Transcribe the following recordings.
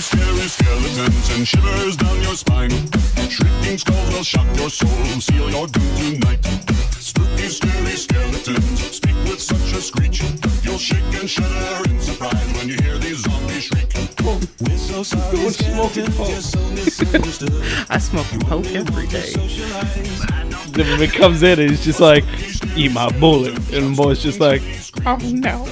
Spooky, scary skeletons and shivers down your spine. Shrieking skulls will shock your soul, seal your doom tonight. Spooky, scary skeletons speak with such a screech. You'll shake and shudder in surprise when you hear these zombies shriek. We're so sorry, skeletons, you're so misunderstood. I smoke coke every day. Then when it comes in, it's just like, eat my bullet. And the boy's just like, Oh no.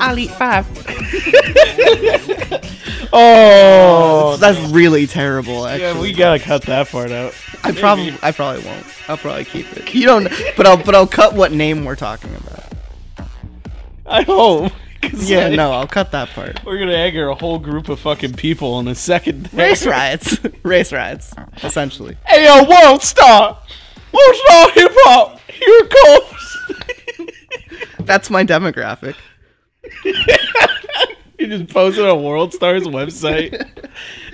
I'll eat five. oh. That's really terrible. Actually. Yeah, we gotta cut that part out. I probably, I probably won't. I'll probably keep it. You don't, but I'll, but I'll cut what name we're talking about. I hope. 'cause, Yeah, like, no, I'll cut that part. We're gonna anger a whole group of fucking people in a second. Race riots, race riots, essentially. Hey yo, World Star! World Star Hip Hop! Here it comes! That's my demographic. You just posted on World Star's website.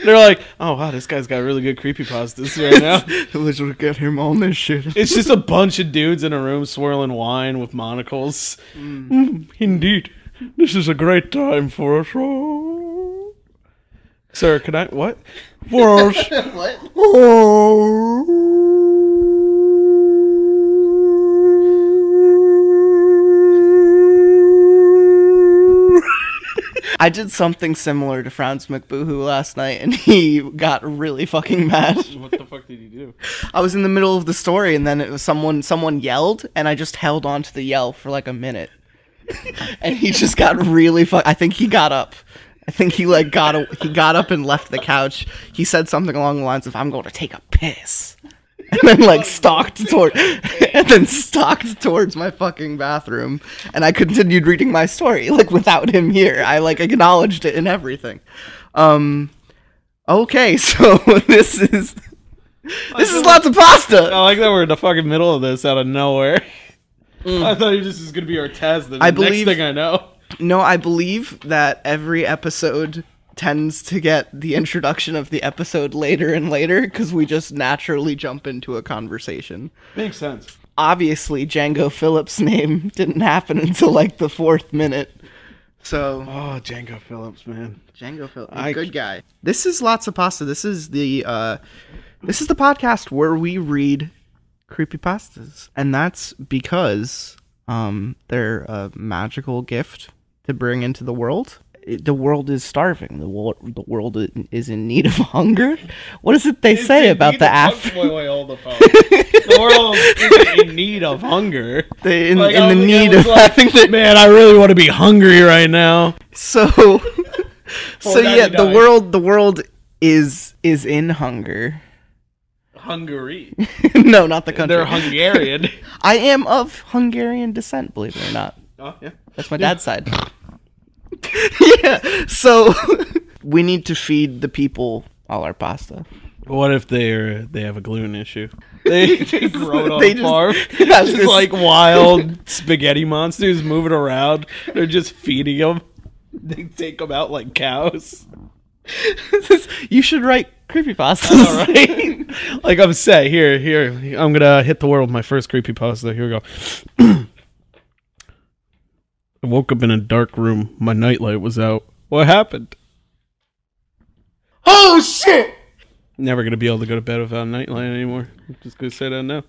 They're like, oh wow, this guy's got really good creepypastas right now. Let's get him on this shit. It's just a bunch of dudes in a room swirling wine with monocles. Mm, indeed. This is a great time for us all. Sir, can I what? For us. What? I did something similar to Franz McBoohoo last night, and he got really fucking mad. what the fuck did he do? I was in the middle of the story, and then it was someone someone yelled, and I just held on to the yell for like a minute, and he just got really fuck. I think he got up. I think he like got a- he got up and left the couch. He said something along the lines of "I'm going to take a piss," and then like stalked toward and then stalked towards my fucking bathroom. And I continued reading my story like without him here. I like acknowledged it and everything. Um. Okay, so this is this is lots of pasta. I like that we're in the fucking middle of this out of nowhere. I thought this was gonna be our test. The I next believe- thing I know. No, I believe that every episode tends to get the introduction of the episode later and later because we just naturally jump into a conversation. Makes sense. Obviously, Django Phillips' name didn't happen until like the fourth minute. So, Oh, Django Phillips, man. Django Phillips, I- good guy. This is lots of pasta. This is the uh, this is the podcast where we read creepy pastas, and that's because um, they're a magical gift to bring into the world. It- the world is starving. The world, the world is in need of hunger. What does it they say about the Af? Wait, wait, hold the phone. the world is in need of hunger. in, Like, in the need of like, having the Man, I really want to be hungry right now. so so yeah the 4.99. world the world is is in hunger Hungary. no not the country They're Hungarian. i am of hungarian descent believe it or not oh, yeah. that's my dad's side yeah so we need to feed the people all our pasta What if they're they have a gluten issue? They, they grow on They a just- farm. Yeah, just like wild spaghetti monsters moving around. They're just feeding them. They take them out like cows. you should write creepypastas All right. like I'm set. here, here. I'm gonna hit the world with my first creepy pasta. Here we go. I woke up in a dark room. My nightlight was out. What happened? oh shit Never gonna be able to go to bed without a nightlight anymore. I'm just gonna say that now.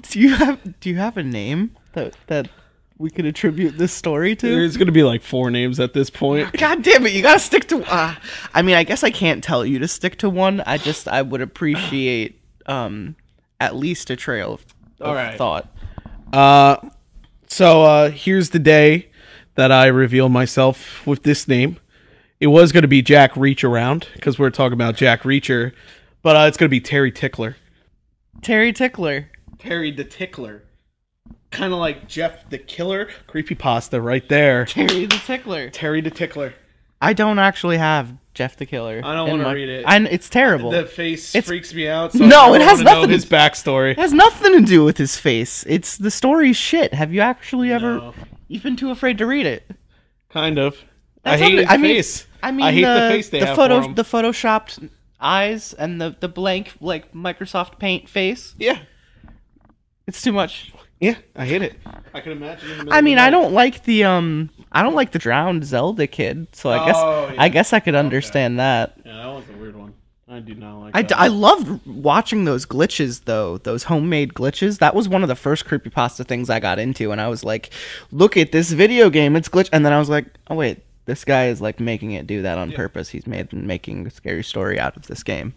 do you have do you have a name that that we could attribute this story to There's gonna be like four names at this point. God damn it, you gotta stick to. Uh, I mean, I guess I can't tell you to stick to one. I just I would appreciate um at least a trail of, of All right. thought. Uh, so uh, here's the day that I reveal myself with this name. It was going to be Jack Reach Around because we're talking about Jack Reacher, but uh, it's going to be Terry Tickler. Terry Tickler. Terry the Tickler. Kind of like Jeff the Killer. Creepy pasta right there. Terry the Tickler. Terry the Tickler. I don't actually have Jeff the Killer. I don't wanna read it. I, it's terrible. The face It's- freaks me out. So No, it has nothing his backstory. it has nothing to do with his face. It's the story's shit. Have you actually ever No. you've been too afraid to read it? Kind of. I hate his I mean- face. I mean, I hate the, the, face they the have photo, for him. the photoshopped eyes and the the blank like Microsoft Paint face. yeah. It's too much. Yeah, I hate it. I can imagine. I mean, I don't like the um, I don't like the drowned Zelda kid, so I guess Oh, yeah. I guess I could understand that. Yeah, that was a weird one. I do not like. I, d- that. I loved watching those glitches though, those homemade glitches. That was one of the first creepypasta things I got into, and I was like, "Look at this video game, it's glitch." And then I was like, "Oh wait, this guy is like making it do that on purpose. He's made making a scary story out of this game."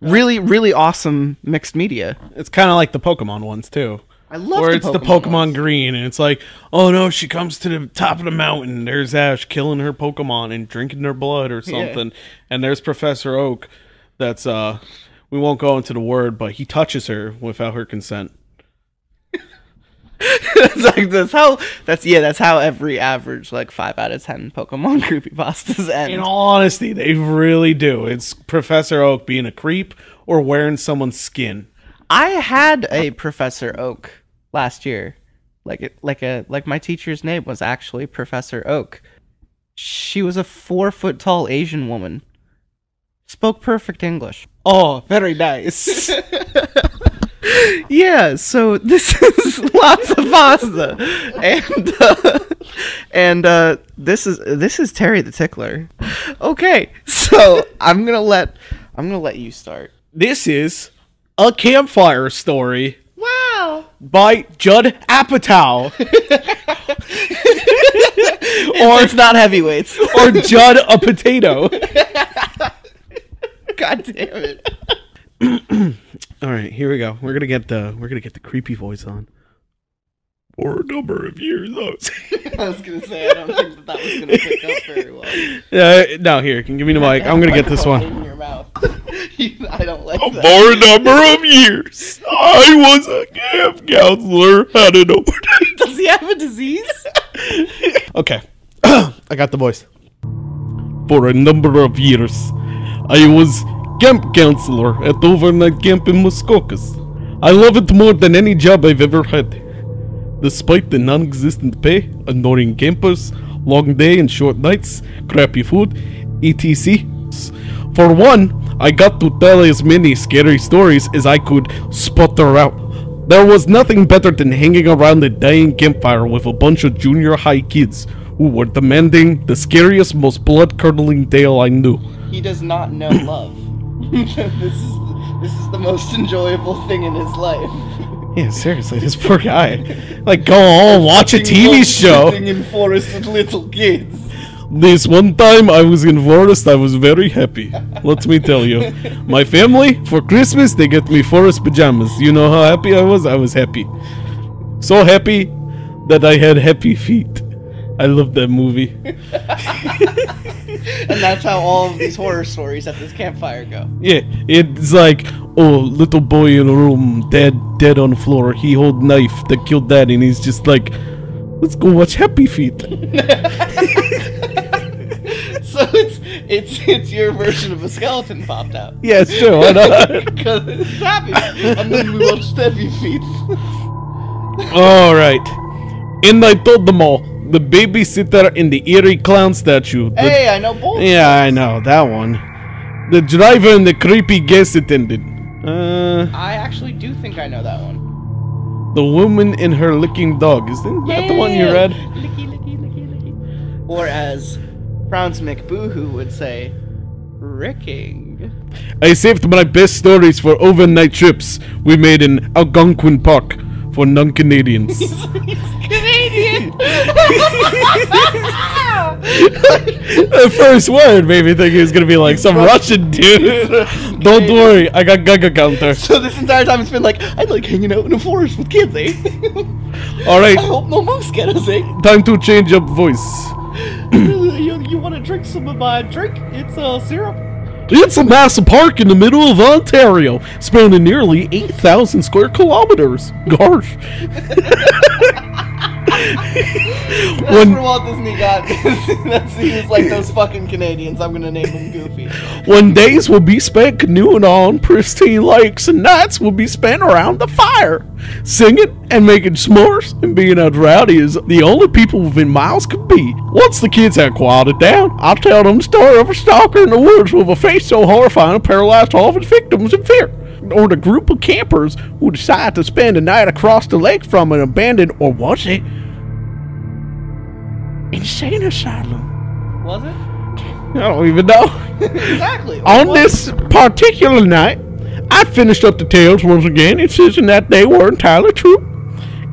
Really, really awesome mixed media. It's kind of like the Pokemon ones too. I love Where the it's the Pokemon Pokemon ones. Green, and it's like, oh no, she comes to the top of the mountain. There's Ash killing her Pokemon and drinking their blood or something, and there's Professor Oak. That's uh, we won't go into the word, but he touches her without her consent. that's like that's how that's yeah that's how every average like five out of ten Pokemon creepypastas end. In all honesty, they really do. It's Professor Oak being a creep or wearing someone's skin. I had a Professor Oak last year. Like it like a like my teacher's name was actually Professor Oak. She was a four foot tall Asian woman. Spoke perfect English. Oh, very nice. yeah, so this is lots of pasta. And uh, and uh, this is this is Terry the Tickler. Okay, so I'm gonna let I'm gonna let you start. This is a campfire story. By Judd Apatow Or it's not heavyweights. or Judd a potato. God damn it. All right, here we go. We're gonna get the we're gonna get the creepy voice on. For a number of years, I was. I was gonna say I don't think that that was gonna pick up very well. Uh, no, here, can you give me the mic. I'm gonna get this one. In your mouth. I don't like that. For a number of years, I was a camp counselor at an overdose. Does he have a disease? Okay, I got the voice. For a number of years, I was camp counselor at the overnight camp in Muskokas. I love it more than any job I've ever had. Despite the non-existent pay, annoying campers, long day and short nights, crappy food, etc. For one, I got to tell as many scary stories as I could sputter out. There was nothing better than hanging around a dying campfire with a bunch of junior high kids who were demanding the scariest, most blood-curdling tale I knew. He does not know love. this is this is the most enjoyable thing in his life. Yeah, seriously, this poor guy. Like, go home, watch a TV show. Sitting in forest with little kids. This one time I was in forest, I was very happy. Let me tell you. My family, for Christmas, they get me forest pajamas. You know how happy I was? I was happy. So happy that I had happy feet. I love that movie. And that's how all of these horror stories at this campfire go. Yeah, it's like, oh, little boy in a room, dead, dead on the floor. He hold knife that killed dad, and he's just like, let's go watch Happy Feet. So it's it's it's your version of a skeleton popped out. yeah, sure, why not? Because it's happy. And then we watched Happy Feet. All right. And I told them all the babysitter in the eerie clown statue. The, Hey, I know both. Yeah, I know that one. The driver and the creepy guest attendant. Uh, I actually do think I know that one. the woman and her licking dog. Isn't that the one you read? Licky, licky, licky, licky. Or as Franz McBoohoo would say, ricking. I saved my best stories for overnight trips we made in Algonquin Park for non-Canadians. Canadian! the first word made me think it was gonna be like some Russian dude. Don't worry, I got Gaga counter. so this entire time it's been like, I like hanging out in the forest with kids, eh? All right, I hope no moose get us, eh? time to change up voice. you you want to drink some of my drink? It's uh, syrup. It's a massive park in the middle of Ontario, spanning nearly 8,000 square kilometers. Gosh. That's When- where Walt Disney got. That's he was like those fucking Canadians. I'm gonna name them Goofy. When days will be spent canoeing on pristine lakes and nights will be spent around the fire, singing and making s'mores and being as rowdy as the only people within miles could be. Once the kids had quieted down, I'll tell them the story of a stalker in the woods with a face so horrifying it paralyzed all of its victims in fear. Or the group of campers who decided to spend the night across the lake from an abandoned, or was it? Insane asylum. Was it? I don't even know. Exactly. On What? this particular night, I finished up the tales once again, insisting that they were entirely true.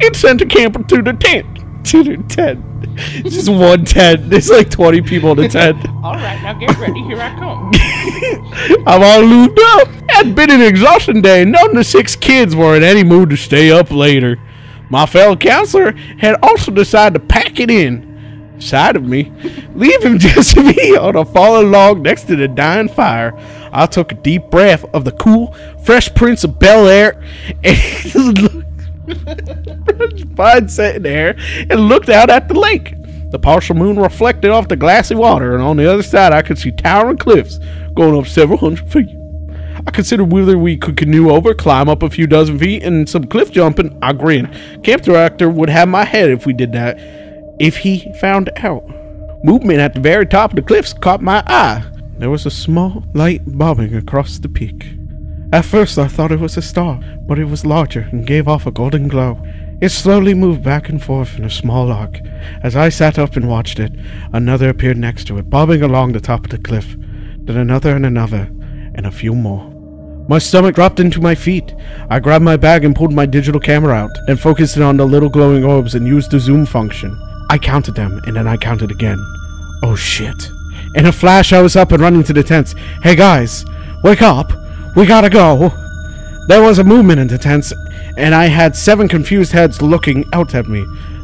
It sent a camper to the tent. To the tent. It's just one tent. There's like 20 people in the tent. All right, now get ready. Here I come. I'm all lubed up. Had been an exhaustion day. None of the six kids were in any mood to stay up later. My fellow counselor had also decided to pack it in. Side of me, leave him just me on a fallen log next to the dying fire. I took a deep breath of the cool, fresh Prince of Bel Air and Fine sitting there and looked out at the lake. The partial moon reflected off the glassy water, and on the other side, I could see towering cliffs going up several hundred feet. I considered whether we could canoe over, climb up a few dozen feet, and some cliff jumping. I grinned. Camp director would have my head if we did that, if he found out. Movement at the very top of the cliffs caught my eye. There was a small light bobbing across the peak. At first, I thought it was a star, but it was larger and gave off a golden glow. It slowly moved back and forth in a small arc. As I sat up and watched it, another appeared next to it, bobbing along the top of the cliff. Then another and another, and a few more. My stomach dropped into my feet. I grabbed my bag and pulled my digital camera out, and focused it on the little glowing orbs and used the zoom function. I counted them, and then I counted again. Oh shit. In a flash, I was up and running to the tents. Hey guys, wake up! We gotta go! There was a movement in the tents, and I had seven confused heads looking out at me.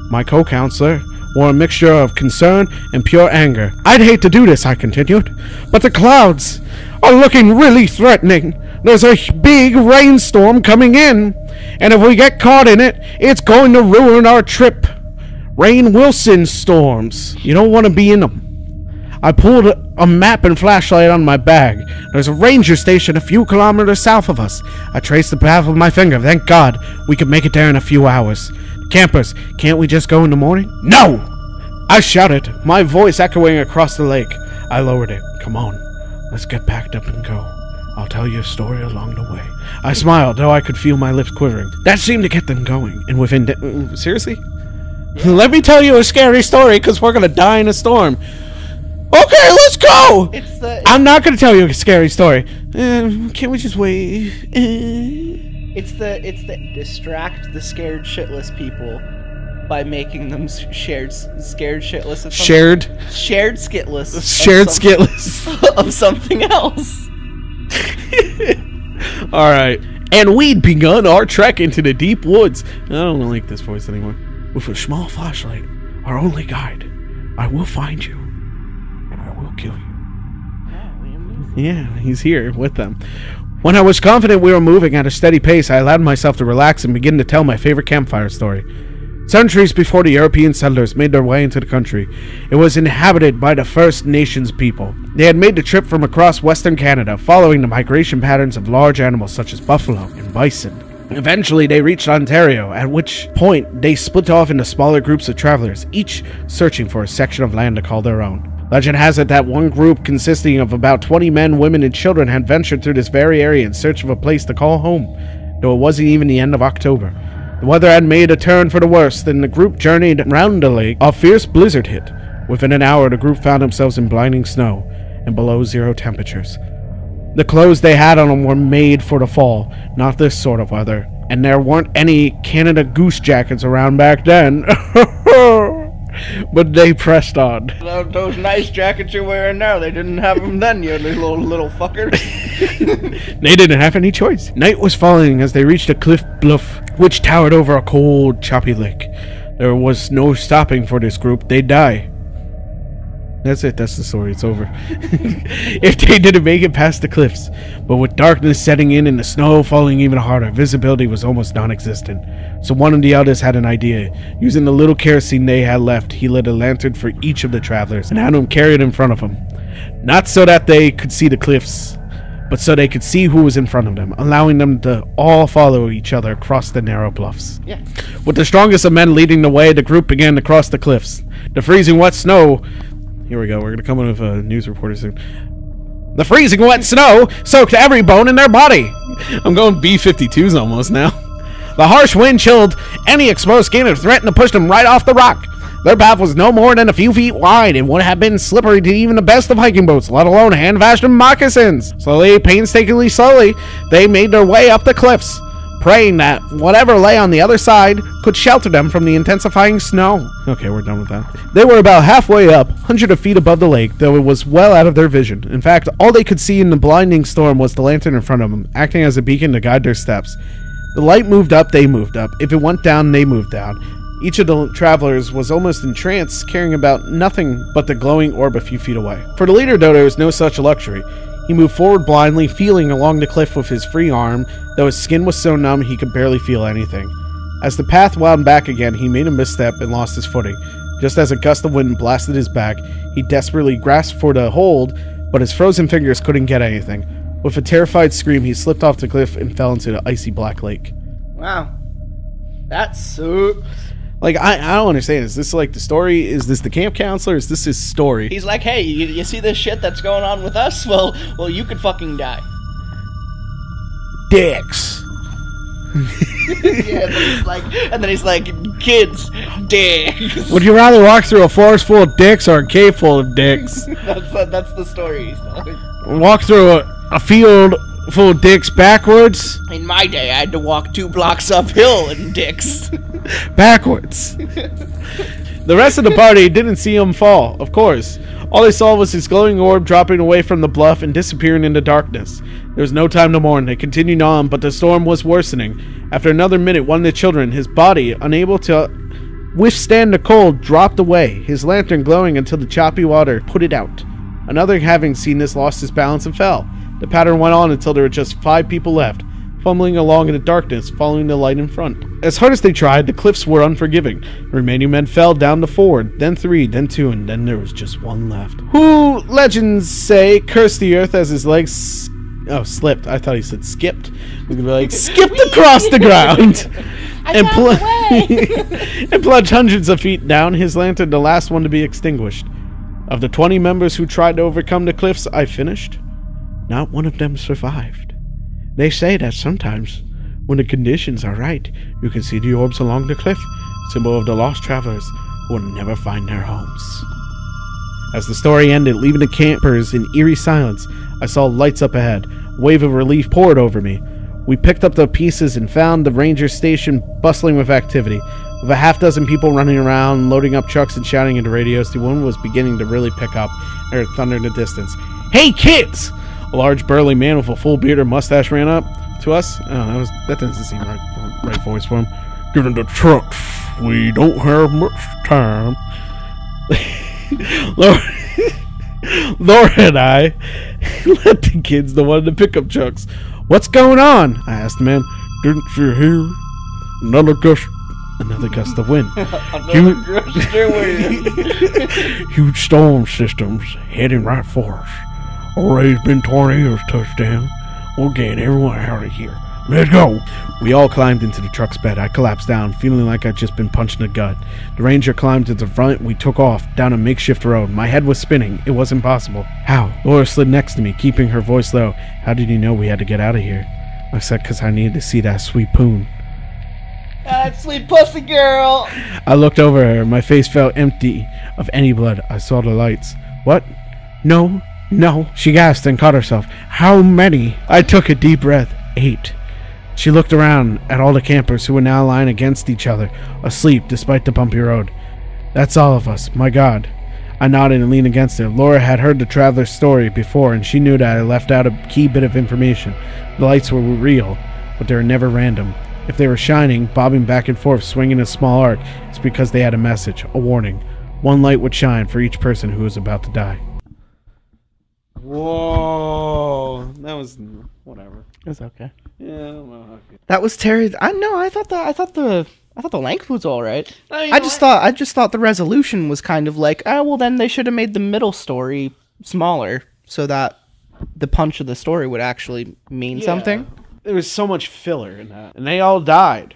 My co counselor wore a mixture of concern and pure anger. I'd hate to do this, I continued, but the clouds are looking really threatening. There's a big rainstorm coming in, and if we get caught in it, it's going to ruin our trip. Rain Wilson storms. You don't want to be in them. I pulled a map and flashlight on my bag. There's a ranger station a few kilometers south of us. I traced the path with my finger. Thank God we could make it there in a few hours. Campers, can't we just go in the morning? No! I shouted, my voice echoing across the lake. I lowered it. Come on, let's get packed up and go. I'll tell you a story along the way. I smiled, though I could feel my lips quivering. That seemed to get them going, and within. Uh, seriously? Let me tell you a scary story, because we're gonna die in a storm. Okay, let's go! It's the I'm not gonna tell you a scary story. Uh, can't we just wait? Uh, it's the it's the distract the scared shitless people by making them shared scared shitless of something- shared, shared skitless shared skitless. of something else. All right, and we'd begun our trek into the deep woods. I don't like this voice anymore. With a small flashlight, our only guide, I will find you, and I will kill you. Yeah, he's here with them. When I was confident we were moving at a steady pace, I allowed myself to relax and begin to tell my favorite campfire story. Centuries before the European settlers made their way into the country, it was inhabited by the First Nations people. They had made the trip from across Western Canada, following the migration patterns of large animals such as buffalo and bison. Eventually, they reached Ontario, at which point they split off into smaller groups of travelers, each searching for a section of land to call their own. Legend has it that one group consisting of about 20 men, women, and children had ventured through this very area in search of a place to call home, though it wasn't even the end of October. The weather had made a turn for the worse, and the group journeyed round the lake. A fierce blizzard hit. Within an hour, the group found themselves in blinding snow and below zero temperatures. The clothes they had on them were made for the fall, not this sort of weather. And there weren't any Canada Goose jackets around back then. but they pressed on. Those, those nice jackets you're wearing now, they didn't have them then, you little little fucker. They didn't have any choice. Night was falling as they reached a cliff bluff, which towered over a cold, choppy lake. There was no stopping for this group. They'd die. That's it. That's the story. It's over. if they didn't make it past the cliffs. But with darkness setting in and the snow falling even harder, visibility was almost non existent. So one of the others had an idea. Using the little kerosene they had left, he lit a lantern for each of the travelers and had them carry it in front of him. Not so that they could see the cliffs, but so they could see who was in front of them, allowing them to all follow each other across the narrow bluffs. yeah. With the strongest of men leading the way, the group began to cross the cliffs. The freezing wet snow. Here we go. We're gonna come in with a news reporter soon. The freezing wet snow soaked every bone in their body. I'm going B 52s almost now. The harsh wind chilled any exposed skin and threatened to push them right off the rock. Their path was no more than a few feet wide and would have been slippery to even the best of hiking boots, let alone hand fashioned moccasins. Slowly, painstakingly slowly, they made their way up the cliffs, praying that whatever lay on the other side could shelter them from the intensifying snow. Okay, we're done with that. They were about halfway up, hundreds of feet above the lake, though it was well out of their vision. In fact, all they could see in the blinding storm was the lantern in front of them, acting as a beacon to guide their steps. The light moved up, they moved up. If it went down, they moved down. Each of the travelers was almost entranced, caring about nothing but the glowing orb a few feet away. For the leader, though, there was no such luxury. He moved forward blindly, feeling along the cliff with his free arm, though his skin was so numb he could barely feel anything. As the path wound back again, he made a misstep and lost his footing. Just as a gust of wind blasted his back, he desperately grasped for the hold, but his frozen fingers couldn't get anything. With a terrified scream, he slipped off the cliff and fell into the icy black lake. Wow. That sucks. Like I, I don't understand. Is this like the story? Is this the camp counselor? Is this his story? He's like, hey, you, you see this shit that's going on with us? Well, well, you could fucking die. Dicks. yeah, and then he's like, and then he's like, kids, dicks. Would you rather walk through a forest full of dicks or a cave full of dicks? that's the, that's the story. he's walk through a, a field full of dicks backwards? In my day, I had to walk two blocks uphill in dicks. Backwards. the rest of the party didn't see him fall, of course. All they saw was his glowing orb dropping away from the bluff and disappearing into darkness. There was no time to mourn. They continued on, but the storm was worsening. After another minute, one of the children, his body unable to withstand the cold, dropped away, his lantern glowing until the choppy water put it out. Another, having seen this, lost his balance and fell. The pattern went on until there were just five people left, fumbling along in the darkness, following the light in front. As hard as they tried, the cliffs were unforgiving. The remaining men fell down to four, then three, then two, and then there was just one left. Who, legends say, cursed the earth as his legs. Oh, slipped. I thought he said skipped. Was gonna be like, skipped across the ground! and, pl- and plunged hundreds of feet down, his lantern the last one to be extinguished. Of the 20 members who tried to overcome the cliffs I finished, not one of them survived. They say that sometimes, when the conditions are right, you can see the orbs along the cliff, symbol of the lost travelers who will never find their homes. As the story ended, leaving the campers in eerie silence, I saw lights up ahead. A wave of relief poured over me. We picked up the pieces and found the ranger station bustling with activity. With a half dozen people running around, loading up trucks and shouting into radios, the wind was beginning to really pick up. Heard thunder in the distance. Hey kids! A large burly man with a full beard and mustache ran up to us. Oh, that was that doesn't seem right, right voice for him. Get in the trucks. We don't have much time. Laura, Laura and I let the kids the one in the pickup trucks. What's going on? I asked the man. Didn't you hear? Another gust, another gust of wind. Huge, huge storm systems heading right for us. Array's been tornadoes touchdown. We're getting everyone out of here. Let's go. We all climbed into the truck's bed. I collapsed down, feeling like I'd just been punched in the gut. The ranger climbed to the front. We took off down a makeshift road. My head was spinning. It was impossible. How? Laura slid next to me, keeping her voice low. How did you know we had to get out of here? I said, because I needed to see that sweet poon. That sweet pussy girl. I looked over her. My face felt empty of any blood. I saw the lights. What? No, no. She gasped and caught herself. How many? I took a deep breath. Eight. She looked around at all the campers who were now lying against each other, asleep despite the bumpy road. That's all of us, my God. I nodded and leaned against her. Laura had heard the traveler's story before, and she knew that I left out a key bit of information. The lights were real, but they were never random. If they were shining, bobbing back and forth, swinging a small arc, it's because they had a message, a warning. One light would shine for each person who was about to die. Whoa, that was whatever. It's okay. Yeah, well, okay. That was Terry. I know. I thought the. I thought the. I thought the length was all right. I I just thought. I just thought the resolution was kind of like. Oh well, then they should have made the middle story smaller so that the punch of the story would actually mean something. There was so much filler in that, and they all died.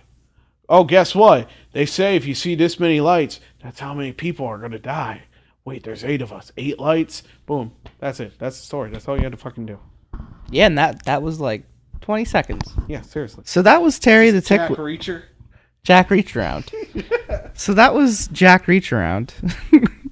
Oh, guess what? They say if you see this many lights, that's how many people are going to die. Wait, there's eight of us. Eight lights. Boom. That's it. That's the story. That's all you had to fucking do. Yeah, and that that was like 20 seconds. Yeah, seriously. So that was Terry the Jack Tickler. Reacher. Jack Reach Around. so that was Jack Reach Around.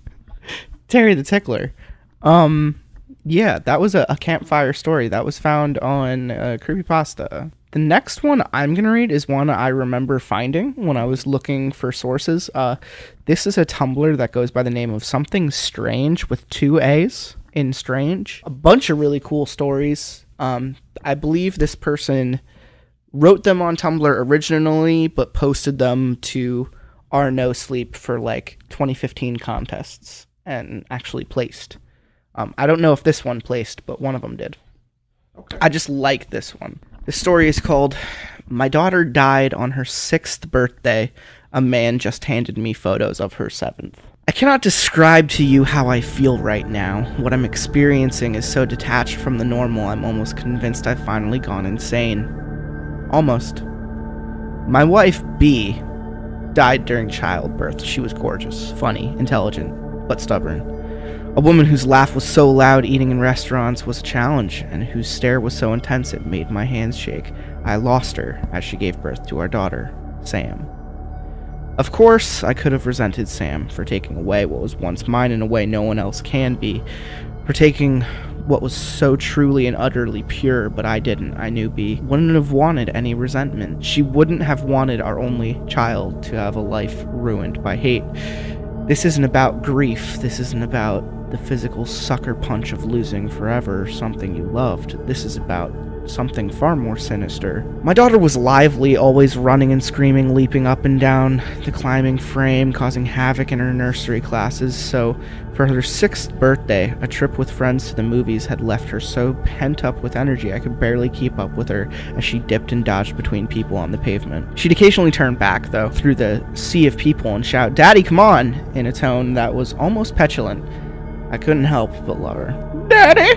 Terry the Tickler. Um, yeah, that was a, a campfire story that was found on uh, Creepypasta. The next one I'm gonna read is one I remember finding when I was looking for sources. Uh, this is a Tumblr that goes by the name of Something Strange with two A's in Strange. A bunch of really cool stories. Um, I believe this person wrote them on Tumblr originally, but posted them to our No Sleep for like 2015 contests and actually placed. Um, I don't know if this one placed, but one of them did. I just like this one. The story is called My Daughter Died on Her Sixth Birthday. A man just handed me photos of her seventh. I cannot describe to you how I feel right now. What I'm experiencing is so detached from the normal, I'm almost convinced I've finally gone insane. Almost. My wife, B, died during childbirth. She was gorgeous, funny, intelligent, but stubborn. A woman whose laugh was so loud eating in restaurants was a challenge, and whose stare was so intense it made my hands shake. I lost her as she gave birth to our daughter, Sam. Of course, I could have resented Sam for taking away what was once mine in a way no one else can be, for taking what was so truly and utterly pure, but I didn't. I knew B wouldn't have wanted any resentment. She wouldn't have wanted our only child to have a life ruined by hate. This isn't about grief. This isn't about the physical sucker punch of losing forever something you loved. This is about something far more sinister. My daughter was lively, always running and screaming, leaping up and down the climbing frame, causing havoc in her nursery classes. So, for her sixth birthday, a trip with friends to the movies had left her so pent up with energy I could barely keep up with her as she dipped and dodged between people on the pavement. She'd occasionally turn back, though, through the sea of people and shout, Daddy, come on! in a tone that was almost petulant. I couldn't help but love her. Daddy!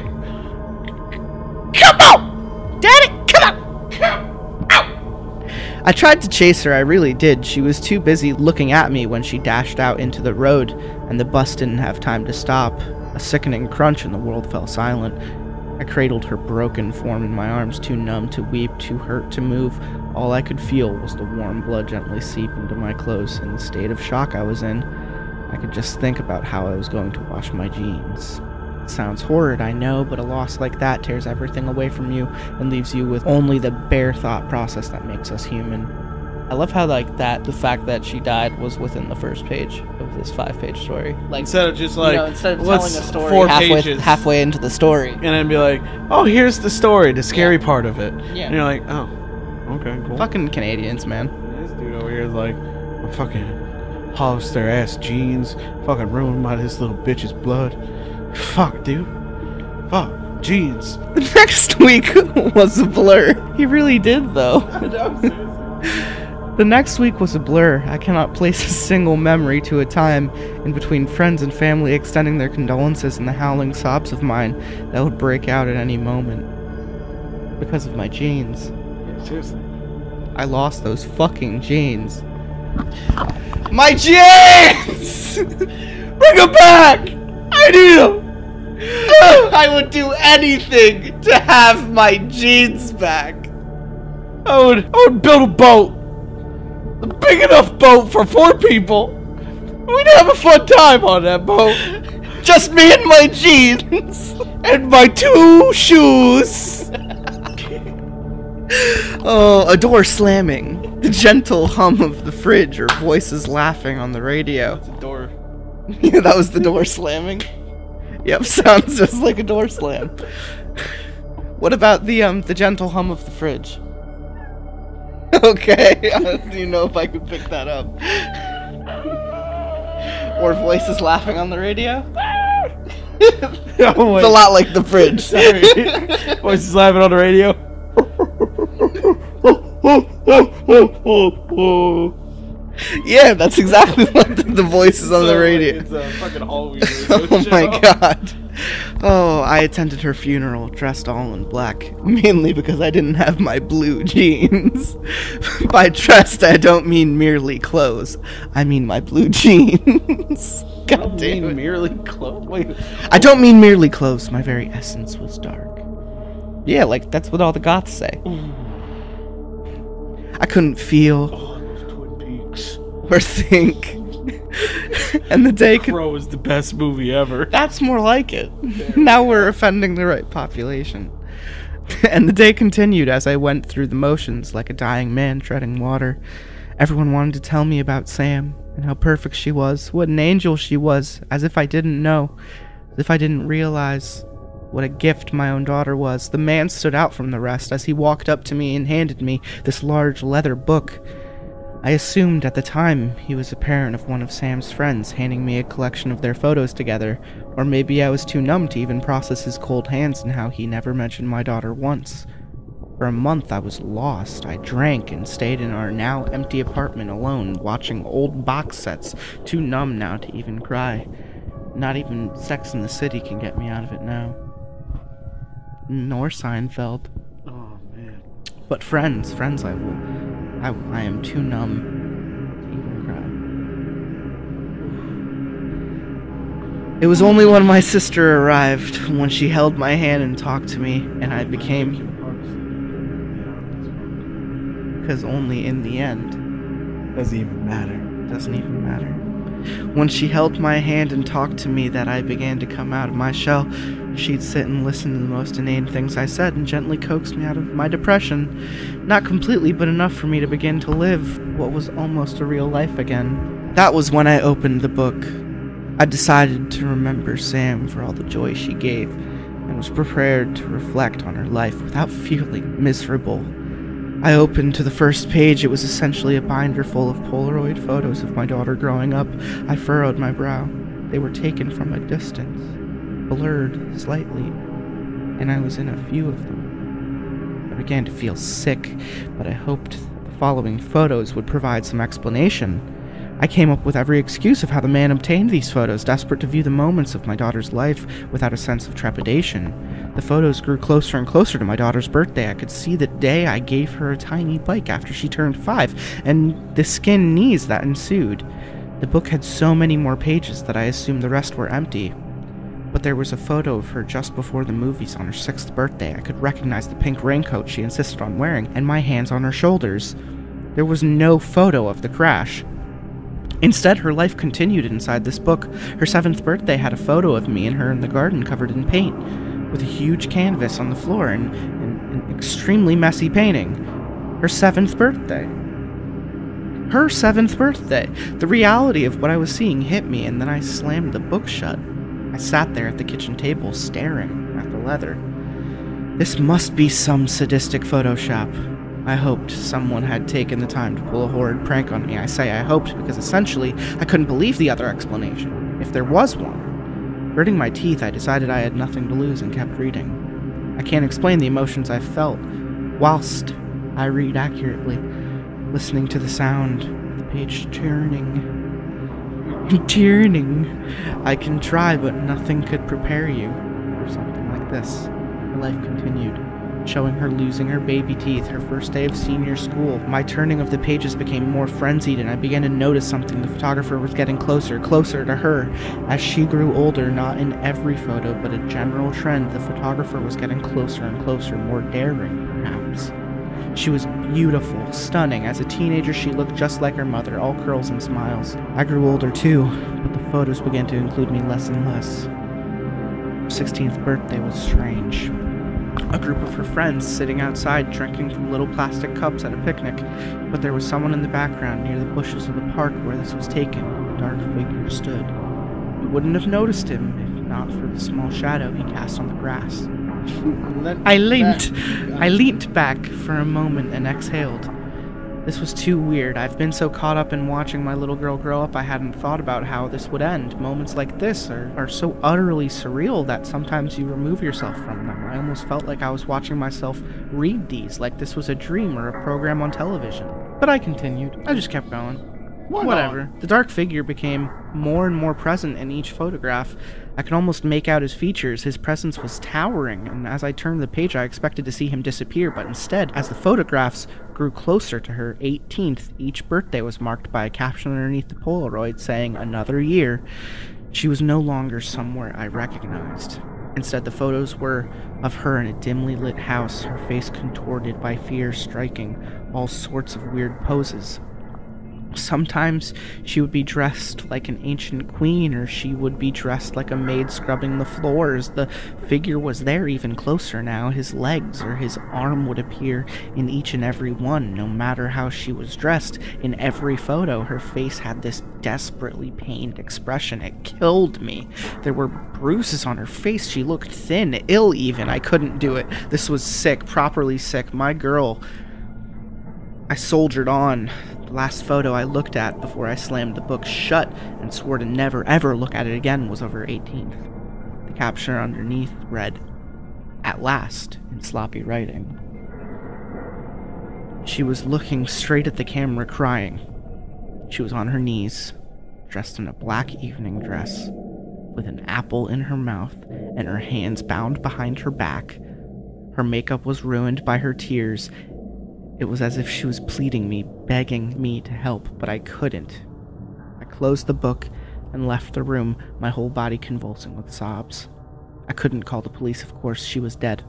Come on! Daddy, come on! Come out! I tried to chase her, I really did. She was too busy looking at me when she dashed out into the road, and the bus didn't have time to stop. A sickening crunch, and the world fell silent. I cradled her broken form in my arms, too numb to weep, too hurt to move. All I could feel was the warm blood gently seep into my clothes. In the state of shock I was in, I could just think about how I was going to wash my jeans. It sounds horrid, I know, but a loss like that tears everything away from you and leaves you with only the bare thought process that makes us human. I love how like that the fact that she died was within the first page of this five-page story. Like Instead of just like you know, instead of telling a story four halfway, pages, halfway into the story. and then be like, oh, here's the story, the scary part of it. Yeah. And you're like, oh, okay, cool. Fucking Canadians, man. This dude over here is like, I fucking Hollister ass jeans, fucking ruined by this little bitch's blood. Fuck, dude. Fuck, jeans. The next week was a blur. He really did, though. The next week was a blur. I cannot place a single memory to a time in between friends and family extending their condolences and the howling sobs of mine that would break out at any moment. Because of my jeans. Yeah, seriously. I lost those fucking jeans. My jeans! Bring them back! I need them! I would do anything to have my jeans back. I would, I would build a boat. A big enough boat for four people. We'd have a fun time on that boat. Just me and my jeans. And my two shoes. Oh, a door slamming. The gentle hum of the fridge or voices laughing on the radio. It's a door. Yeah, that was the door slamming. Yep, sounds just like a door slam. What about the um the gentle hum of the fridge? Okay, I don't even know if I could pick that up. Or voices laughing on the radio? oh, It's a lot like the fridge. Sorry. Voices laughing on the radio. yeah, that's exactly what the, the voices on the radio. It's a fucking Halloween. Oh my god. Oh, I attended her funeral dressed all in black, mainly because I didn't have my blue jeans. By dressed, I don't mean merely clothes. I mean my blue jeans. God damn it. merely close. Wait. I don't mean merely clothes. My very essence was dark. Yeah, like that's what all the goths say. I couldn't feel or think. and the day could Crow is the best movie ever. That's more like it. now we're offending the right population. and the day continued as I went through the motions like a dying man treading water. Everyone wanted to tell me about Sam and how perfect she was, what an angel she was, as if I didn't know, as if I didn't realize what a gift my own daughter was. The man stood out from the rest as he walked up to me and handed me this large leather book. I assumed at the time he was a parent of one of Sam's friends, handing me a collection of their photos together, or maybe I was too numb to even process his cold hands and how he never mentioned my daughter once. For a month I was lost. I drank and stayed in our now empty apartment alone, watching old box sets, too numb now to even cry. Not even Sex in the City can get me out of it now. Nor Seinfeld. Oh man. But friends, friends I will. I, I am too numb to even cry. It was only when my sister arrived, when she held my hand and talked to me, and I became. Because only in the end Doesn't even matter. doesn't even matter. When she held my hand and talked to me, that I began to come out of my shell. She'd sit and listen to the most inane things I said and gently coax me out of my depression. Not completely, but enough for me to begin to live what was almost a real life again. That was when I opened the book. I decided to remember Sam for all the joy she gave and was prepared to reflect on her life without feeling miserable. I opened to the first page. It was essentially a binder full of Polaroid photos of my daughter growing up. I furrowed my brow. They were taken from a distance, blurred slightly, and I was in a few of them. I began to feel sick, but I hoped the following photos would provide some explanation. I came up with every excuse of how the man obtained these photos, desperate to view the moments of my daughter's life without a sense of trepidation. The photos grew closer and closer to my daughter's birthday. I could see the day I gave her a tiny bike after she turned five, and the skin knees that ensued. The book had so many more pages that I assumed the rest were empty. But there was a photo of her just before the movies on her sixth birthday. I could recognize the pink raincoat she insisted on wearing, and my hands on her shoulders. There was no photo of the crash. Instead, her life continued inside this book. Her seventh birthday had a photo of me and her in the garden covered in paint, with a huge canvas on the floor and, and an extremely messy painting. Her seventh birthday. Her seventh birthday. The reality of what I was seeing hit me, and then I slammed the book shut. I sat there at the kitchen table, staring at the leather. This must be some sadistic Photoshop. I hoped someone had taken the time to pull a horrid prank on me. I say I hoped because essentially I couldn't believe the other explanation, if there was one. Gritting my teeth, I decided I had nothing to lose and kept reading. I can't explain the emotions I felt whilst I read accurately, listening to the sound of the page turning. Turning. I can try, but nothing could prepare you for something like this. Her life continued showing her losing her baby teeth, her first day of senior school. My turning of the pages became more frenzied, and I began to notice something. The photographer was getting closer, closer to her. As she grew older, not in every photo, but a general trend, the photographer was getting closer and closer, more daring, perhaps. She was beautiful, stunning. As a teenager, she looked just like her mother, all curls and smiles. I grew older too, but the photos began to include me less and less. Her 16th birthday was strange a group of her friends sitting outside drinking from little plastic cups at a picnic, but there was someone in the background near the bushes of the park where this was taken. A dark figure stood. You wouldn't have noticed him if not for the small shadow he cast on the grass. I leant. I leant back for a moment and exhaled. This was too weird. I've been so caught up in watching my little girl grow up, I hadn't thought about how this would end. Moments like this are, are so utterly surreal that sometimes you remove yourself from them. I almost felt like I was watching myself read these, like this was a dream or a program on television. But I continued. I just kept going. Whatever. The dark figure became more and more present in each photograph. I could almost make out his features. His presence was towering, and as I turned the page, I expected to see him disappear, but instead, as the photographs grew closer to her 18th, each birthday was marked by a caption underneath the Polaroid saying, Another year. She was no longer somewhere I recognized. Instead, the photos were of her in a dimly lit house, her face contorted by fear, striking all sorts of weird poses. Sometimes she would be dressed like an ancient queen, or she would be dressed like a maid scrubbing the floors. The figure was there even closer now. His legs or his arm would appear in each and every one, no matter how she was dressed. In every photo, her face had this desperately pained expression. It killed me. There were bruises on her face. She looked thin, ill even. I couldn't do it. This was sick, properly sick. My girl. I soldiered on. Last photo I looked at before I slammed the book shut and swore to never ever look at it again was of her 18th. The caption underneath read, At last, in sloppy writing. She was looking straight at the camera, crying. She was on her knees, dressed in a black evening dress, with an apple in her mouth and her hands bound behind her back. Her makeup was ruined by her tears. It was as if she was pleading me, begging me to help, but I couldn't. I closed the book and left the room, my whole body convulsing with sobs. I couldn't call the police, of course, she was dead.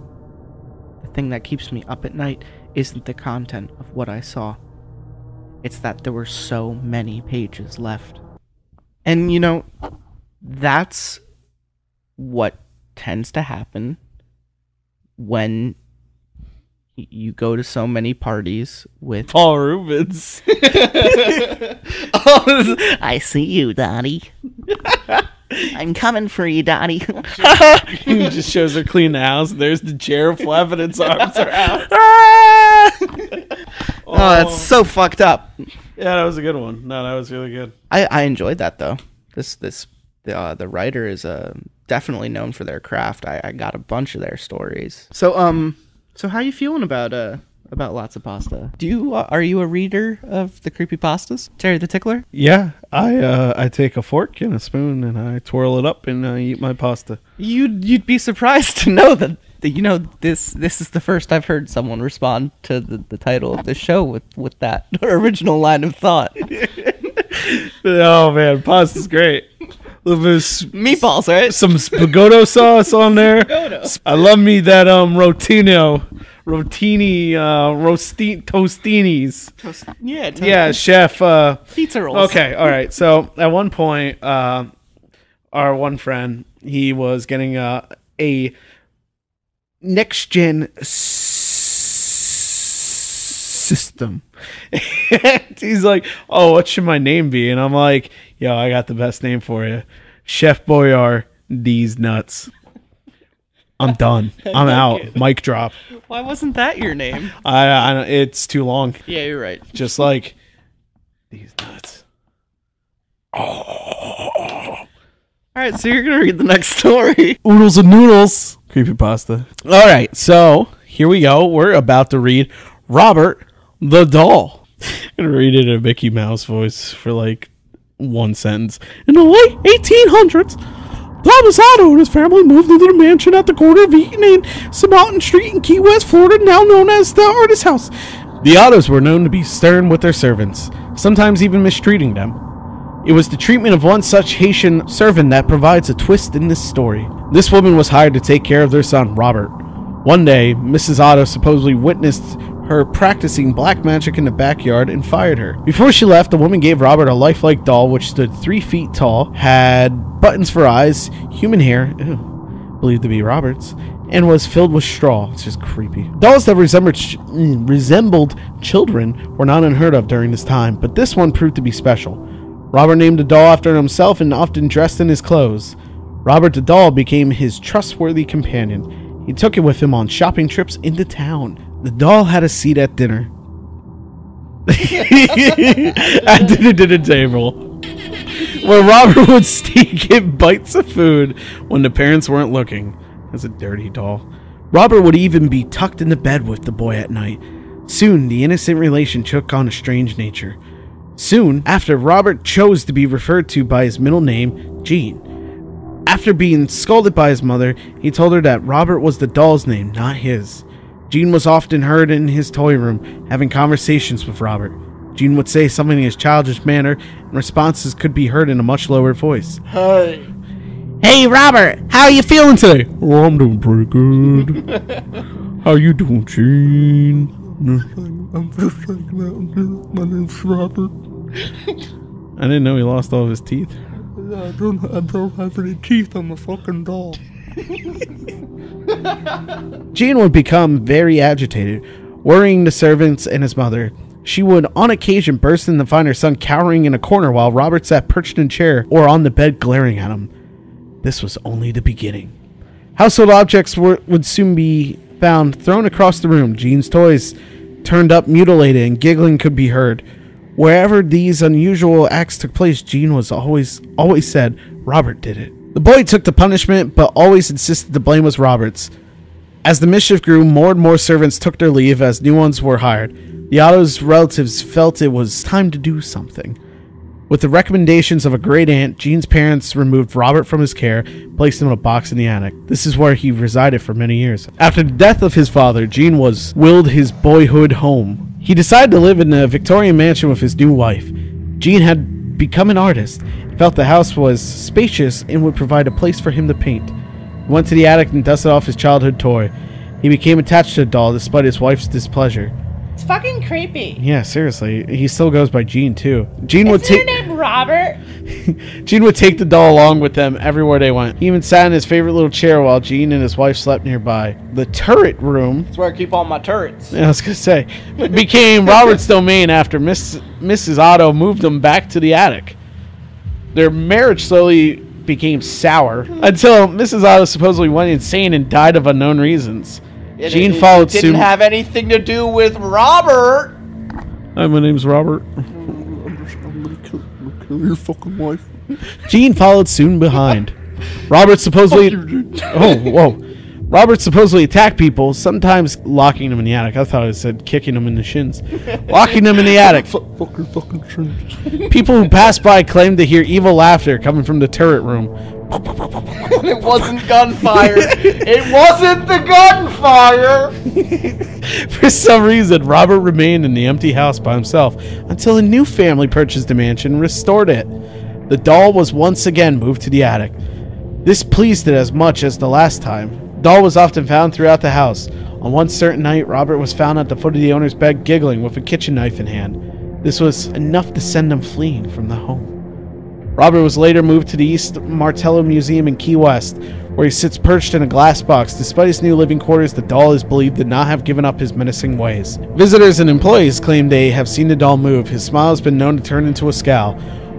The thing that keeps me up at night isn't the content of what I saw. It's that there were so many pages left. And you know, that's what tends to happen when you go to so many parties with Paul Reubens. Oh, I see you, Donnie. I'm coming for you, Donnie. he just shows her clean the house. There's the chair flapping its arms around. oh, that's so fucked up. Yeah, that was a good one. No, that was really good. I, I enjoyed that though. This this the uh, the writer is uh, definitely known for their craft. I, I got a bunch of their stories. So um, so how you feeling about uh about Lotsa Pasta? Do you uh, are you a reader of the creepy pastas, Terry the Tickler? Yeah, I uh, I take a fork and a spoon and I twirl it up and I eat my pasta. You'd you'd be surprised to know that, that you know this this is the first I've heard someone respond to the, the title of the show with with that original line of thought. Oh man, pasta's great. little bit of s- Meatballs, right? some spaghetto sauce on there. Spaghetto. I love me that um rotino, rotini, uh, rosti tostinis. Yeah, Yeah, chef. Uh, pizza rolls. Okay, all right. So at one point, uh, our one friend he was getting uh, a next gen system. And he's like, "Oh, what should my name be?" And I'm like, "Yo, I got the best name for you, Chef Boyar. These nuts." I'm done. I'm out. Mic drop. Why wasn't that your name? I, I it's too long. Yeah, you're right. Just like these nuts. Oh. All right, so you're gonna read the next story. oodles and noodles. Creepy pasta. All right, so here we go. We're about to read Robert the Doll. I'm gonna read it in a Mickey Mouse voice for like one sentence. In the late 1800s, Thomas Otto and his family moved into the mansion at the corner of Eaton and Simonton Street in Key West, Florida, now known as the Artist House. The Ottos were known to be stern with their servants, sometimes even mistreating them. It was the treatment of one such Haitian servant that provides a twist in this story. This woman was hired to take care of their son, Robert. One day, Mrs. Otto supposedly witnessed her practicing black magic in the backyard and fired her. Before she left, the woman gave Robert a lifelike doll which stood three feet tall, had buttons for eyes, human hair, ew, believed to be Robert's, and was filled with straw. It's just creepy. Dolls that resembled, ch- mm, resembled children were not unheard of during this time, but this one proved to be special. Robert named the doll after himself and often dressed in his clothes. Robert the doll became his trustworthy companion. He took it with him on shopping trips into town. The doll had a seat at dinner. at dinner dinner table. Where Robert would sneak in bites of food when the parents weren't looking. That's a dirty doll. Robert would even be tucked into bed with the boy at night. Soon, the innocent relation took on a strange nature. Soon after, Robert chose to be referred to by his middle name, Gene. After being scolded by his mother, he told her that Robert was the doll's name, not his. Gene was often heard in his toy room having conversations with Robert. Gene would say something in his childish manner, and responses could be heard in a much lower voice. Hey. Hey, Robert, how are you feeling today? Oh, I'm doing pretty good. how you doing, Gene? I'm just checking out. My name's Robert. I didn't know he lost all of his teeth. I don't, I don't have any teeth. I'm a fucking doll. Gene would become very agitated, worrying the servants and his mother. She would, on occasion, burst in to find her son cowering in a corner while Robert sat perched in a chair or on the bed glaring at him. This was only the beginning. Household objects were, would soon be found thrown across the room. Gene's toys turned up mutilated and giggling could be heard. Wherever these unusual acts took place, Gene was always always said Robert did it. The boy took the punishment, but always insisted the blame was Robert's. As the mischief grew, more and more servants took their leave as new ones were hired. The Otto's relatives felt it was time to do something. With the recommendations of a great aunt, Gene's parents removed Robert from his care, placed him in a box in the attic. This is where he resided for many years. After the death of his father, Gene was willed his boyhood home. He decided to live in a Victorian mansion with his new wife. Gene had become an artist, felt the house was spacious and would provide a place for him to paint. He went to the attic and dusted off his childhood toy. He became attached to the doll despite his wife's displeasure. It's fucking creepy. Yeah, seriously, he still goes by Gene too. Gene would Isn't your take name Robert? Gene would take the doll along with them everywhere they went. He even sat in his favorite little chair while Gene and his wife slept nearby. The turret room That's where I keep all my turrets. I was gonna say became Robert's domain after Miss Mrs. Otto moved them back to the attic. Their marriage slowly became sour hmm. until Mrs. Otto supposedly went insane and died of unknown reasons. It- Gene it- followed it didn't soon. have anything to do with Robert. Hi, my name's Robert. Kill, I'm gonna kill your fucking wife. Gene followed soon behind. Robert supposedly. Oh, whoa. Robert supposedly attacked people, sometimes locking them in the attic. I thought it said kicking them in the shins. locking them in the attic. Fuck, fuck your fucking shins. People who passed by claimed to hear evil laughter coming from the turret room. it wasn't gunfire. it wasn't the gunfire. For some reason, Robert remained in the empty house by himself until a new family purchased the mansion and restored it. The doll was once again moved to the attic. This pleased it as much as the last time. Doll was often found throughout the house. On one certain night, Robert was found at the foot of the owner's bed giggling with a kitchen knife in hand. This was enough to send him fleeing from the home. Robert was later moved to the East Martello Museum in Key West, where he sits perched in a glass box. Despite his new living quarters, the doll is believed to not have given up his menacing ways. Visitors and employees claim they have seen the doll move. His smile has been known to turn into a scowl.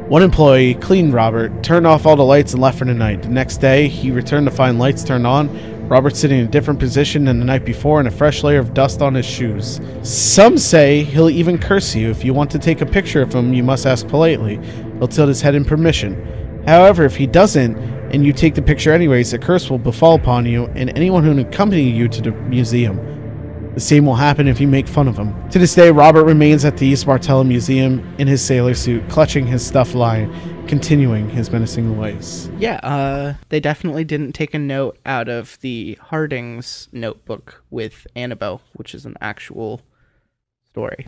One employee cleaned Robert, turned off all the lights, and left for the night. The next day, he returned to find lights turned on, Robert sitting in a different position than the night before, and a fresh layer of dust on his shoes. Some say he'll even curse you. If you want to take a picture of him, you must ask politely. He'll tilt his head in permission. However, if he doesn't, and you take the picture anyways, a curse will befall upon you and anyone who accompany you to the museum. The same will happen if you make fun of him. To this day, Robert remains at the East Martello Museum in his sailor suit, clutching his stuffed lion, continuing his menacing ways. Yeah, uh, they definitely didn't take a note out of the Harding's notebook with Annabelle, which is an actual story.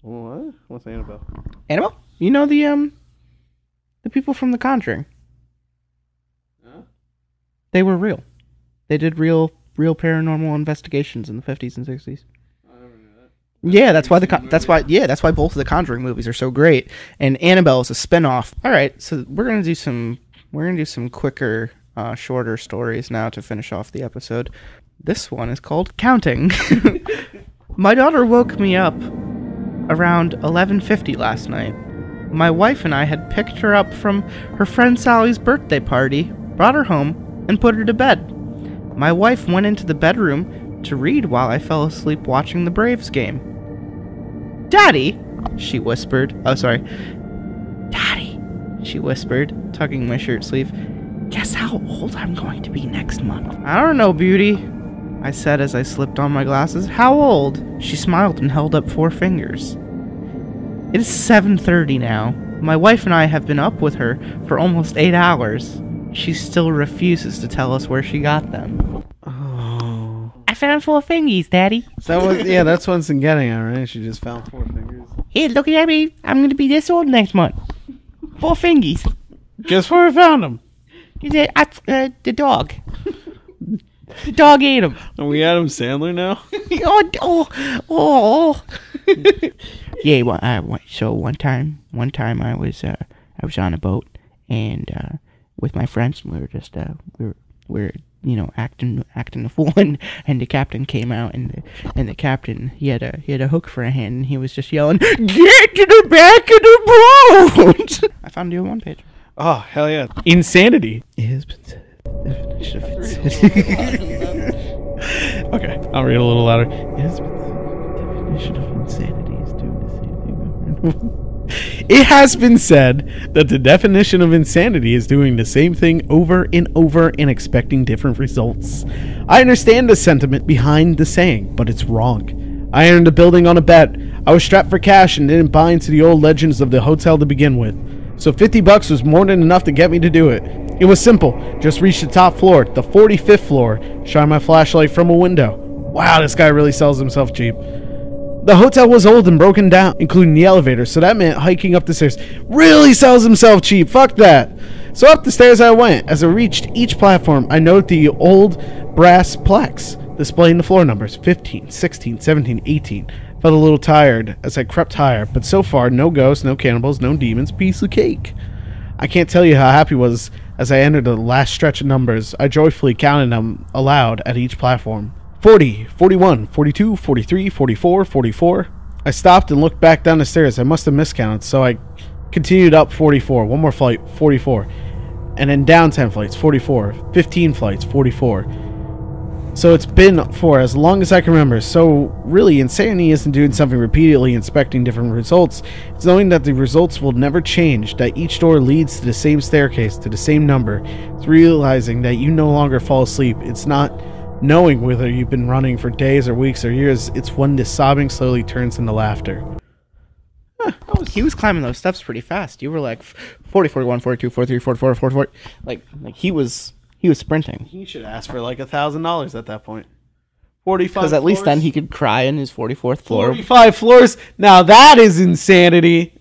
What? What's Annabelle? Annabelle? You know the um the people from The Conjuring. They were real. They did real real paranormal investigations in the 50s and 60s. Yeah, that's why the con- that's why yeah, that's why both of the Conjuring movies are so great. And Annabelle is a spin-off. All right, so we're going to do some we're going to do some quicker uh, shorter stories now to finish off the episode. This one is called Counting. My daughter woke me up around 11:50 last night. My wife and I had picked her up from her friend Sally's birthday party, brought her home, and put her to bed. My wife went into the bedroom to read while I fell asleep watching the Braves game. Daddy, she whispered. Oh, sorry. Daddy, she whispered, tugging my shirt sleeve. Guess how old I'm going to be next month? I don't know, beauty. I said as I slipped on my glasses. How old? She smiled and held up four fingers. It is 7:30 now. My wife and I have been up with her for almost 8 hours. She still refuses to tell us where she got them. Oh. I found four fingies, Daddy. So that was, yeah, that's what it's getting at, right? She just found four fingers. Here, look at me. I'm gonna be this old next month. Four fingies. Guess where I found them? The, uh, the dog. The dog ate them. Are we Adam Sandler now? oh, oh, oh. yeah. Well, I, one- so one time, one time I was, uh, I was on a boat and uh, with my friends, we were just, uh, we were, we were, you know, acting, acting a fool, and, and the captain came out, and the, and the captain, he had a, he had a hook for a hand, and he was just yelling, "Get to the back of the boat!" I found you on one page. Oh hell yeah! Insanity. It has been said. Definition of insanity. Okay, I'll read a little louder. It has been said. Definition of insanity is doing the same thing over and over. It has been said that the definition of insanity is doing the same thing over and over and expecting different results. I understand the sentiment behind the saying, but it's wrong. I earned a building on a bet. I was strapped for cash and didn't buy into the old legends of the hotel to begin with. So 50 bucks was more than enough to get me to do it. It was simple. Just reach the top floor, the 45th floor, shine my flashlight from a window. Wow, this guy really sells himself cheap. The hotel was old and broken down, including the elevator, so that meant hiking up the stairs. Really sells himself cheap. Fuck that. So up the stairs I went. As I reached each platform, I noted the old brass plaques displaying the floor numbers 15, 16, 17, 18. Felt a little tired as I crept higher, but so far, no ghosts, no cannibals, no demons, piece of cake. I can't tell you how happy was as I entered the last stretch of numbers. I joyfully counted them aloud at each platform 40, 41, 42, 43, 44, 44. I stopped and looked back down the stairs. I must have miscounted, so I continued up 44. One more flight, 44. And then down 10 flights, 44. 15 flights, 44. So it's been for as long as I can remember. So really, insanity isn't doing something repeatedly, inspecting different results. It's knowing that the results will never change, that each door leads to the same staircase, to the same number. It's realizing that you no longer fall asleep. It's not knowing whether you've been running for days or weeks or years. It's when the sobbing slowly turns into laughter. he was climbing those steps pretty fast. You were like 40, 41, 42, 43, 44, 44. Like, like he was he was sprinting. He should ask for like a thousand dollars at that point. Forty-five. Because at least then floors? he could cry in his 44th floor. 45 floors. Now that is insanity.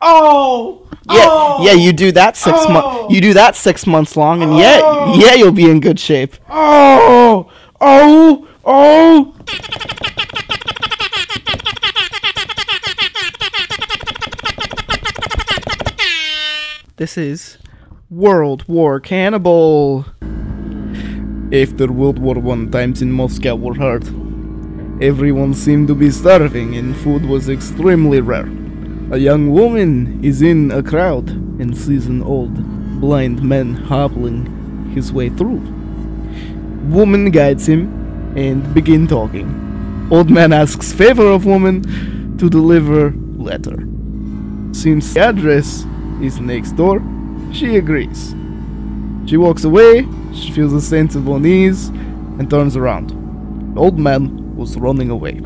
Oh. Yeah, oh, yeah, you do that six Oh. months. You do that six months long, and yeah, Oh. yeah, you'll be in good shape. Oh. Oh. Oh. This is World War Cannibal. After World War One, times in Moscow were hard. Everyone seemed to be starving, and food was extremely rare. A young woman is in a crowd and sees an old, blind man hobbling his way through. Woman guides him and begin talking. Old man asks favor of woman to deliver letter. Since the address is next door, she agrees. She walks away, she feels a sense of unease, and turns around. The old man was running away.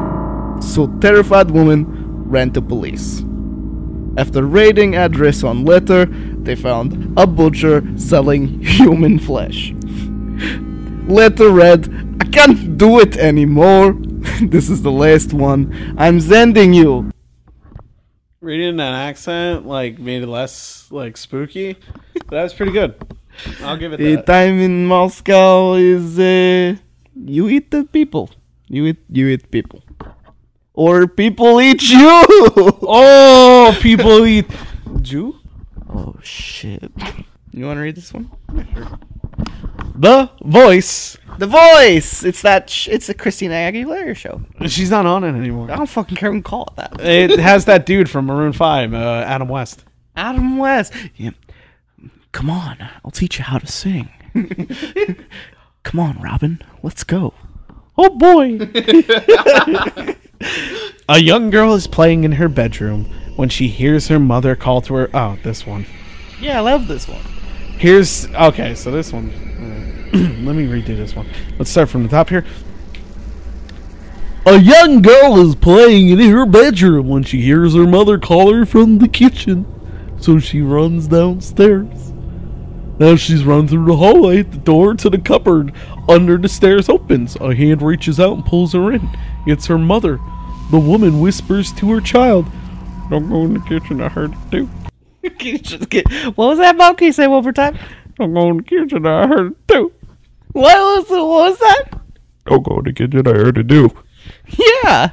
So terrified woman ran to police. After raiding address on letter, they found a butcher selling human flesh. Letter read, I can't do it anymore. this is the last one. I'm sending you. Reading in that accent like made it less like spooky. But that was pretty good. I'll give it The time in Moscow is uh, you eat the people. You eat you eat people. Or people eat you. Oh, people eat Jew. oh shit. You want to read this one? The voice. The voice. It's that. Sh- it's a Christina Aguilera show. She's not on it anymore. I don't fucking care. We call it that. It has that dude from Maroon Five, uh, Adam West. Adam West. Yeah. Come on, I'll teach you how to sing. Come on, Robin. Let's go. Oh boy. A young girl is playing in her bedroom when she hears her mother call to her. Oh, this one. Yeah, I love this one. Here's okay. So this one. let me redo this one. Let's start from the top here. A young girl is playing in her bedroom when she hears her mother call her from the kitchen. So she runs downstairs. Now she's run through the hallway, the door to the cupboard under the stairs opens. A hand reaches out and pulls her in. It's her mother. The woman whispers to her child, Don't go in the kitchen, I heard it too. Can you just get- what was that about? Can you say one more time? Don't go in the kitchen, I heard it too. What was what was that? Don't go in the kitchen, I heard it too. Yeah.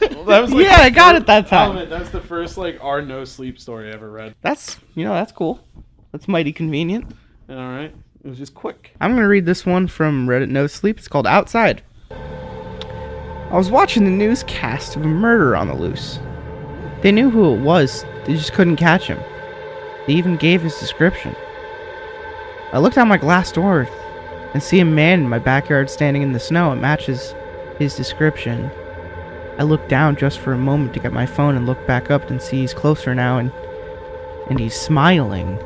That was Yeah, I got it that time. That's the first like our no sleep story I ever read. That's you know that's cool. That's mighty convenient. All right, it was just quick. I'm gonna read this one from Reddit No Sleep. It's called Outside. I was watching the newscast of a murder on the loose. They knew who it was, they just couldn't catch him. They even gave his description. I looked out my glass door and see a man in my backyard standing in the snow. It matches his description. I look down just for a moment to get my phone and look back up and see he's closer now and and he's smiling.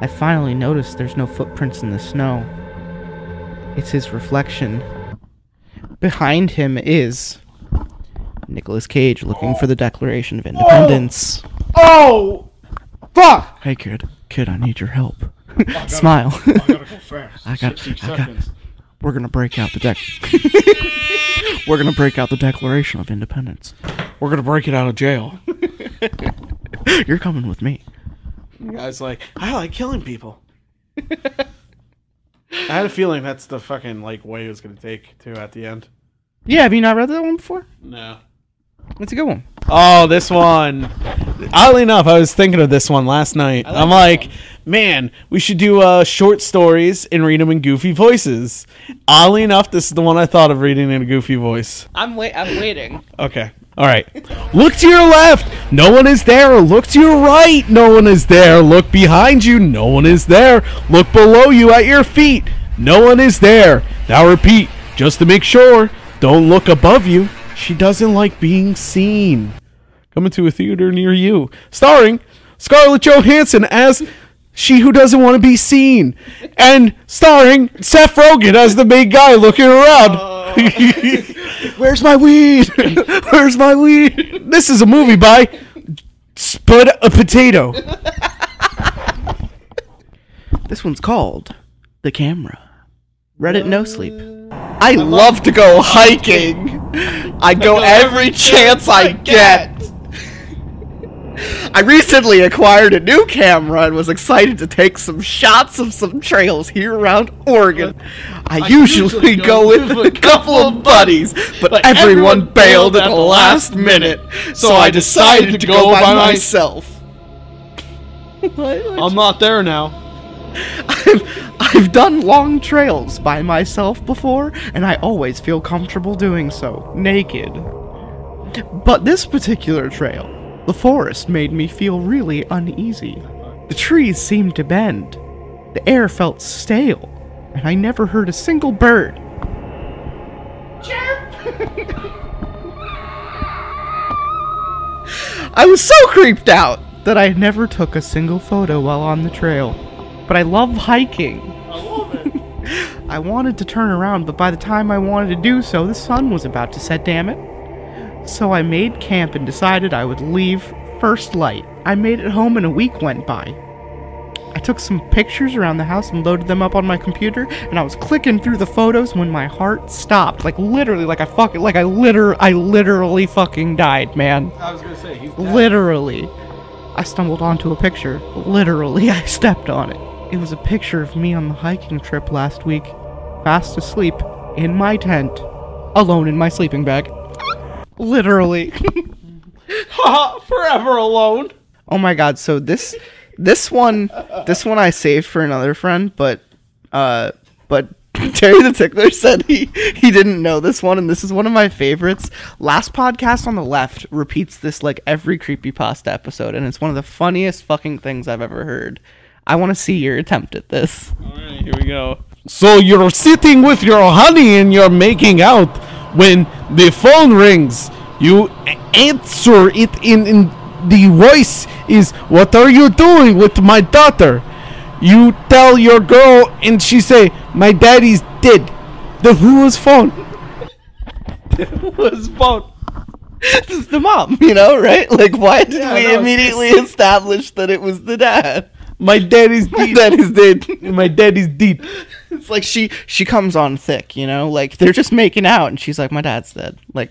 I finally notice there's no footprints in the snow. It's his reflection. Behind him is Nicolas Cage looking for the Declaration of Independence. Oh, oh! fuck! Hey kid, kid, I need your help. Smile. I gotta go fast. I got- 60 I got- We're gonna break out the deck. We're gonna break out the Declaration of Independence. We're gonna break it out of jail. You're coming with me. The guy's like, I like killing people. I had a feeling that's the fucking like way it was gonna take too at the end. Yeah, have you not read that one before? No. It's a good one. Oh, this one. Oddly enough, I was thinking of this one last night. I'm like, man, we should do uh, short stories and read them in goofy voices. Oddly enough, this is the one I thought of reading in a goofy voice. I'm wait. I'm waiting. Okay. All right. Look to your left. No one is there. Look to your right. No one is there. Look behind you. No one is there. Look below you at your feet. No one is there. Now repeat, just to make sure. Don't look above you. She doesn't like being seen. Coming to a theater near you. Starring Scarlett Johansson as she who doesn't want to be seen. And starring Seth Rogen as the big guy looking around. Where's my weed? Where's my weed? This is a movie by Spud a Potato. This one's called The Camera. Reddit No Sleep. I love to go hiking. I go every chance I get. I recently acquired a new camera and was excited to take some shots of some trails here around Oregon. I, usually, go with a couple of buddies, but, everyone bailed at the last minute, so I decided to go by myself. I'm not there now. I've, I've done long trails by myself before, and I always feel comfortable doing so, naked. But this particular trail, the forest made me feel really uneasy. The trees seemed to bend. The air felt stale, and I never heard a single bird. I was so creeped out that I never took a single photo while on the trail. But I love hiking. I love it. I wanted to turn around, but by the time I wanted to do so, the sun was about to set, damn it. So I made camp and decided I would leave first light. I made it home and a week went by. I took some pictures around the house and loaded them up on my computer, and I was clicking through the photos when my heart stopped. Like literally, like I fucking, like I liter, I literally fucking died, man. I was gonna say he's Literally. I stumbled onto a picture. Literally, I stepped on it. It was a picture of me on the hiking trip last week, fast asleep, in my tent, alone in my sleeping bag. Literally. forever alone. oh my god, so this this one this one I saved for another friend, but uh but Terry the Tickler said he he didn't know this one, and this is one of my favorites. Last podcast on the left repeats this like every creepy pasta episode, and it's one of the funniest fucking things I've ever heard. I want to see your attempt at this. All right, here we go. So you're sitting with your honey and you're making out when the phone rings. You answer it in, in the voice is, "What are you doing with my daughter?" You tell your girl, and she say, "My daddy's dead." The who's phone? was phone. This is the mom, you know, right? Like, why did Yeah, we no, immediately establish that it was the dad? My daddy's dead. dad is dead. My daddy's dead. It's like she she comes on thick, you know, like they're just making out, and she's like, "My dad's dead." Like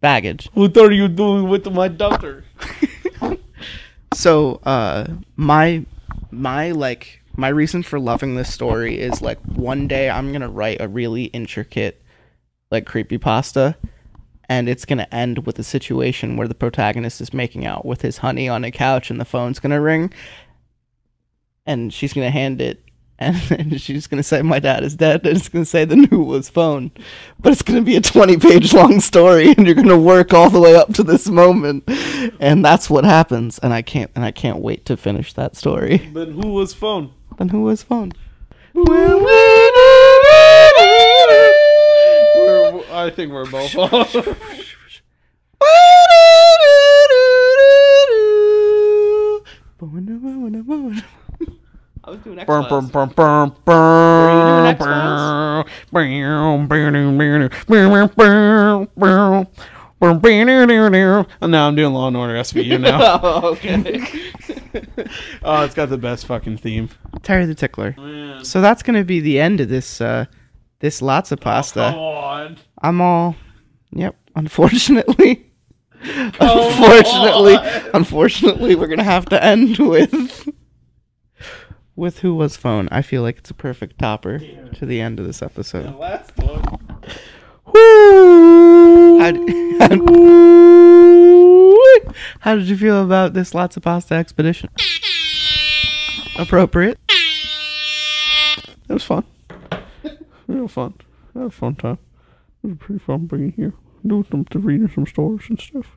baggage. What are you doing with my daughter? So, uh, my my like my reason for loving this story is like one day I'm gonna write a really intricate like creepy pasta, and it's gonna end with a situation where the protagonist is making out with his honey on a couch, and the phone's gonna ring, and she's gonna hand it. And, and she's gonna say my dad is dead, and it's gonna say the new was phone, but it's gonna be a twenty page long story, and you're gonna work all the way up to this moment, and that's what happens. And I can't, and I can't wait to finish that story. Then who was phone? Then who was phone? We're, I think we're both X-Files. bum, bum, bum, X-Files? And now I'm doing Law and Order SVU now. Oh, okay. oh, it's got the best fucking theme. Terry the Tickler. So that's gonna be the end of this. Uh, this Lotsa Pasta. Come on. I'm all. Yep. Unfortunately. unfortunately, unfortunately, we're gonna have to end with with who was phone. I feel like it's a perfect topper to the end of this episode. Last one. How, d- how did you feel about this Lotsa Pasta expedition? Appropriate. It was fun. Real fun. I had a fun time. It was pretty fun being here. Doing some to reading some stories and stuff.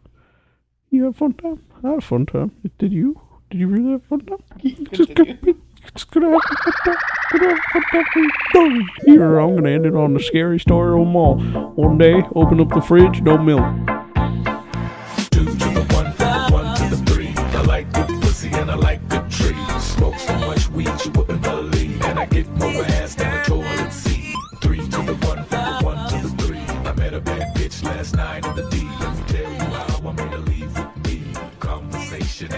You had a fun time? I had a fun time. Did you? Did you really have a fun time? Just gonna gonna done. Here, I'm gonna end it on the scary story of all. One day, open up the fridge, no milk. Two the one, from the one to the three. I like pussy and I like trees. Smoke so much weed you wouldn't believe. And I get more ass than a. Three the one, from the one to the three. I met a bad bitch last night the D. Let me tell you how I leave with me. Conversation